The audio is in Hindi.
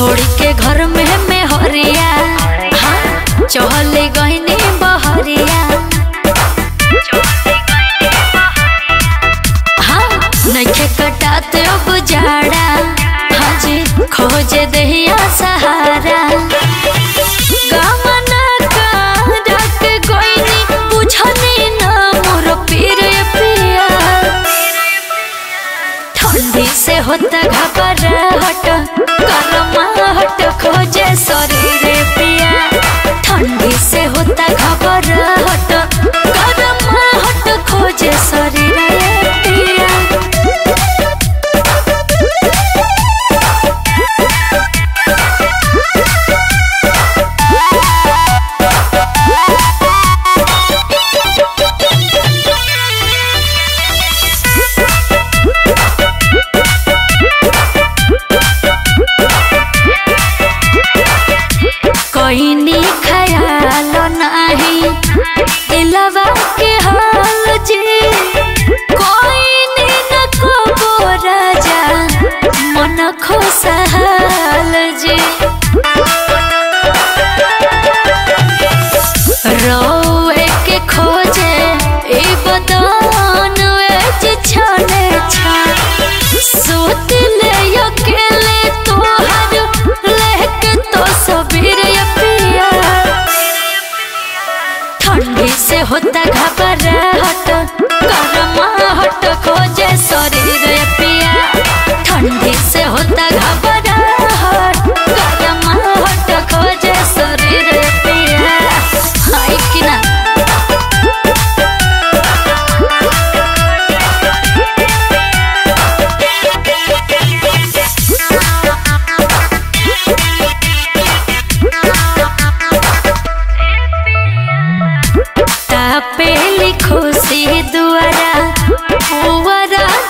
छोड़ के घर में मैं हरिया। हाँ, चहल गहने बहरिया। हाँ, हाँ खोजे दहिया सहारा। ठंडी से होता घबराहट गरमाहट खोजे शरीर होता घबराहट गरमाहट खोजे शरीर पिया। ठंडी से होता what a.